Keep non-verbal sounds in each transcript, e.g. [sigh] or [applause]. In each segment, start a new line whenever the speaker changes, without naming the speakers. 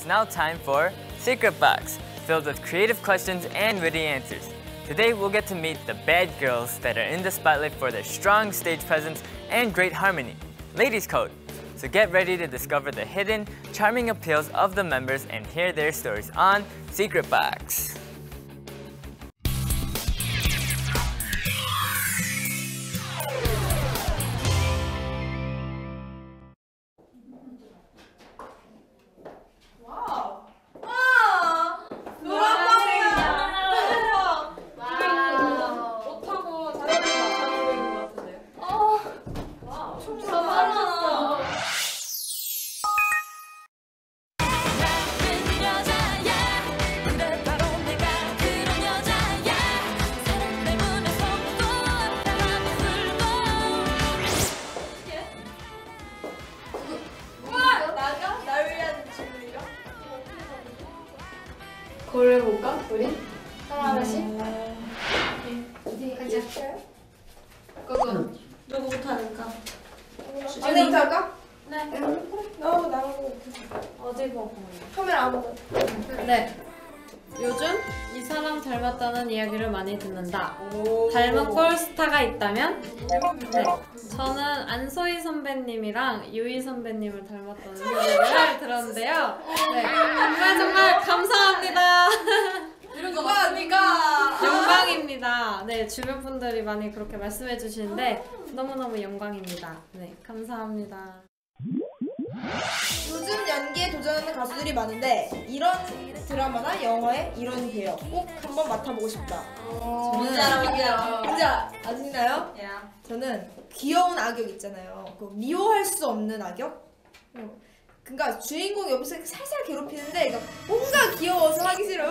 It's now time for Secret Box, filled with creative questions and witty answers. Today we'll get to meet the bad girls that are in the spotlight for their strong stage presence and great harmony. Ladies Code. So get ready to discover the hidden, charming appeals of the members and hear their stories on Secret Box.
우리? 하나 하나씩? 가자. 고고.
누구부터 할까?
언니부터 할까?
네.
너 나가고.
어디 보고?
카메라 안 보고.
네. 요즘 이 사람 닮았다는 이야기를 많이 듣는다. 닮은 꼴스타가 있다면? 네. 저는 안소희 선배님이랑 유희 선배님을 닮았다는 이야기를 들었는데요. 네. 정말 정말 감사합니다. [laughs]
이런 거 맞습니까?
영광입니다. 네, 주변 분들이 많이 그렇게 말씀해 주시는데 너무너무 영광입니다. 네, 감사합니다.
요즘 연기에 도전하는 가수들이 많은데 이런 드라마나 영화에 이런 배역 꼭 한번 맡아보고 싶다.
뭔지 알아, 뭔지
아시나요?
야.
저는 귀여운 악역 있잖아요. 그 미워할 수 없는 악역. 어. 그러니까 주인공 옆에서 살살 괴롭히는데 그러니까 뭔가 귀여워서 하기 싫어 어?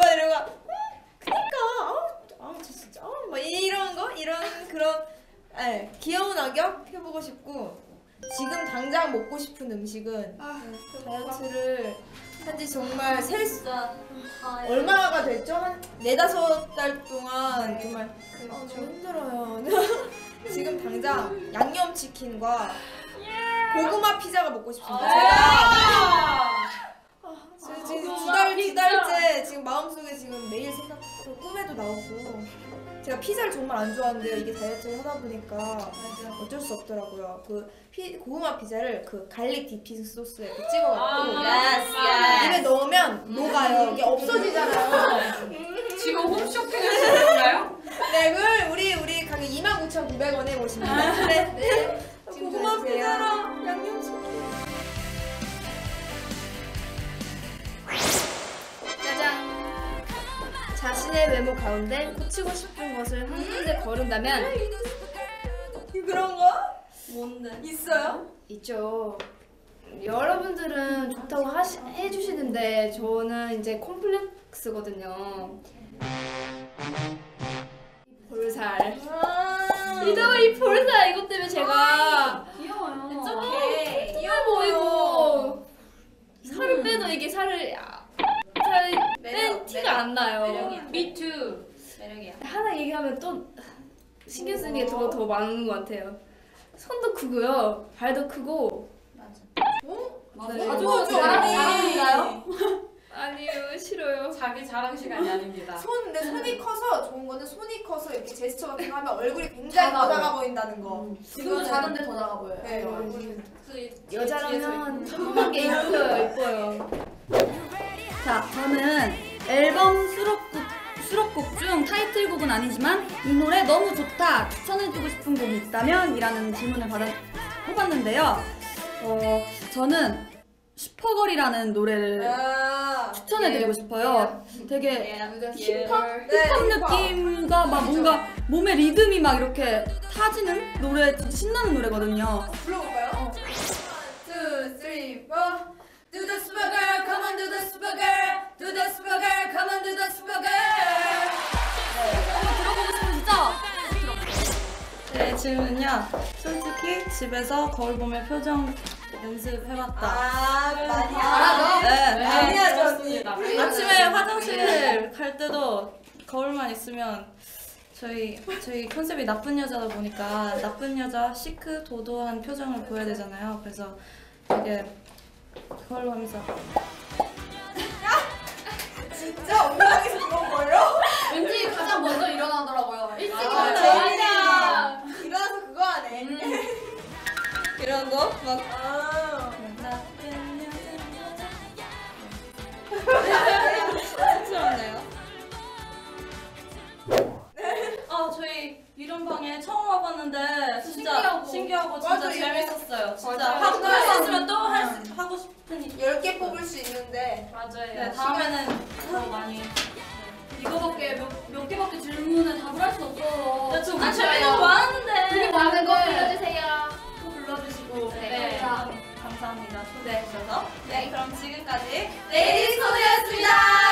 그니까 아우 아우 저 진짜 아우 막 이런 거 이런 그런 예, 귀여운 해보고 싶고 지금 당장 먹고 싶은 음식은 다이어트를 한지 정말 셀 수, 얼마가 됐죠? 한 네다섯 달 동안 정말 아, 저 힘들어요. [laughs] 지금 당장 양념치킨과 고구마 피자가 먹고 싶습니다. 제가! 아, 저 지금 두 달, 두 달째 지금 마음속에 지금 매일 생각, 그 꿈에도 나오고 제가 피자를 정말 안 좋아하는데요. 이게 다이어트를 하다 보니까 어쩔 수 없더라고요. 그 피, 고구마 피자를 그 garlic dipping 소스에 이렇게 찍어갖고 입에 넣으면 녹아요. 이게 없어지잖아요.
지금 홈쇼핑 하시는 건가요?
네, 그걸 우리 우리 가격 29,900원에 모십니다. 네, 네. 고구마 피자랑
외모 가운데 고치고 싶은 것을 한 군데 거른다면
그런 거
뭔데?
있어요?
있죠. 여러분들은 좋다고 하시, 해주시는데 저는 이제 콤플렉스거든요. 볼살. 이거 이 볼살 이것 때문에 제가
귀여워요.
좀 귀여워 보이고 살을 빼도 이게 살을 살 뺀
매력,
티가
매력.
안 나요.
매력이야. Too. 매력이야.
하나 얘기하면 또 신경 쓰는 게 더 더 많은 것 같아요. 손도 크고요, 발도 크고.
맞아.
네.
가족
자랑이.
자랑인가요? [laughs]
아니요, 싫어요.
자기 자랑 시간이 아닙니다.
손, 근데 손이 커서 좋은 거는 손이 커서 이렇게 제스처 같은 거 하면 얼굴이 [laughs] 굉장히
작아
더 작아 보인다는 거.
지금도 작은데 더 작아 보여요.
네,
얼굴이.
여자라면 평범한 게 이뻐요, 이뻐요.
자, 저는 앨범 수록곡, 수록곡 중 타이틀곡은 아니지만 이 노래 너무 좋다, 추천해주고 싶은 곡이 있다면? 이라는 질문을 받아, 뽑았는데요. 어, 저는 슈퍼걸이라는 노래를
아,
추천해드리고 싶어요. 되게 힙합,
네,
힙합
힙합.
느낌과 막 뭔가 몸의 리듬이 막 이렇게 타지는 노래, 신나는 노래거든요.
불러볼까요? Two, three, four. Do the super girl, come on, do the super Do the super girl, come on, do the super girl.
한번 들어보고 싶으시죠?
네, 질문은요. 솔직히 집에서 거울 보며 표정 연습해봤다.
아, 많이
잘하죠?
네.
많이 하죠, 언니.
그렇습니다.
아침에 화장실 갈 때도 거울만 있으면 저희 저희 컨셉이 나쁜 여자다 보니까 나쁜 여자 시크 도도한 표정을 보여야 되잖아요. 그래서 되게 그걸로 하면서
진짜 운동에서 그런 거예요? [laughs] 왠지 가장 먼저 일어나더라고요.
일찍 아,
일어나.
일어나서 그거 하네. 음. [laughs] 이런 거? 막. 아. 촌스럽네요.
아, 저희 유령방에 처음 와봤는데
신기하고.
진짜
맞아.
재밌었어요. 진짜
맞아.
하고 있으면 또 할 수 하고 싶으니.
10개 뽑을 수 있는데
맞아요.
네 다음에는 더 많이.
이거밖에 몇, 몇 개밖에 질문에 답을 할 수 없어요.
나 지금 재미 너무 많았는데.
다음에 꼭 불러주세요.
또 불러주시고.
네,
네.
감사합니다.
감사합니다. 초대해 주셔서. 네 그럼 지금까지 레이디 소드였습니다.